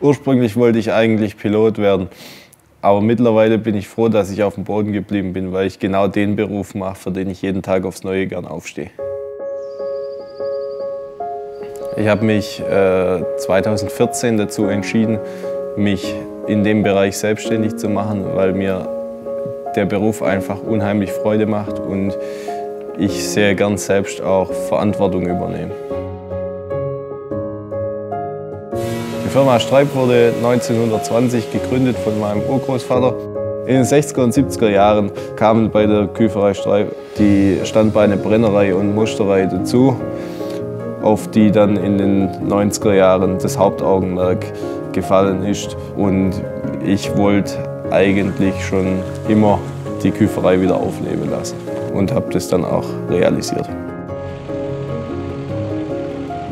Ursprünglich wollte ich eigentlich Pilot werden. Aber mittlerweile bin ich froh, dass ich auf dem Boden geblieben bin, weil ich genau den Beruf mache, für den ich jeden Tag aufs Neue gern aufstehe. Ich habe mich äh, 2014 dazu entschieden, mich in dem Bereich selbstständig zu machen, weil mir der Beruf einfach unheimlich Freude macht und ich sehr gern selbst auch Verantwortung übernehme. Die Firma Streib wurde 1920 gegründet von meinem Urgroßvater. In den 60er und 70er Jahren kamen bei der Küferei Streib die Standbeine Brennerei und Musterei dazu, auf die dann in den 90er Jahren das Hauptaugenmerk gefallen ist. Und ich wollte eigentlich schon immer die Küferei wieder aufleben lassen und habe das dann auch realisiert.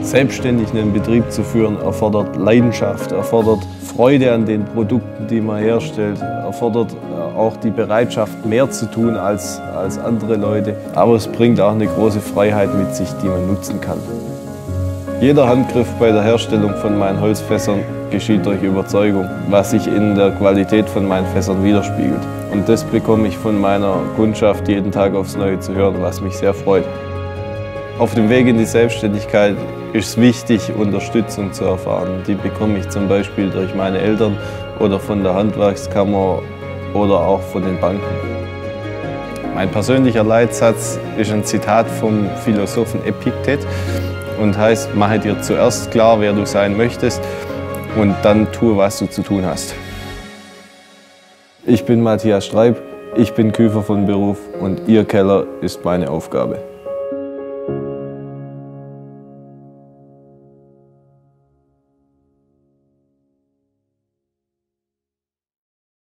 Selbstständig einen Betrieb zu führen erfordert Leidenschaft, erfordert Freude an den Produkten, die man herstellt, erfordert äh, auch die Bereitschaft, mehr zu tun als, als andere Leute. Aber es bringt auch eine große Freiheit mit sich, die man nutzen kann. Jeder Handgriff bei der Herstellung von meinen Holzfässern geschieht durch Überzeugung, was sich in der Qualität von meinen Fässern widerspiegelt. Und das bekomme ich von meiner Kundschaft jeden Tag aufs Neue zu hören, was mich sehr freut. Auf dem Weg in die Selbstständigkeit ist es wichtig, Unterstützung zu erfahren. Die bekomme ich zum Beispiel durch meine Eltern oder von der Handwerkskammer oder auch von den Banken. Mein persönlicher Leitsatz ist ein Zitat vom Philosophen Epiktet und heißt, mache dir zuerst klar, wer du sein möchtest und dann tue, was du zu tun hast. Ich bin Matthias Streib, ich bin Küfer von Beruf und Ihr Keller ist meine Aufgabe.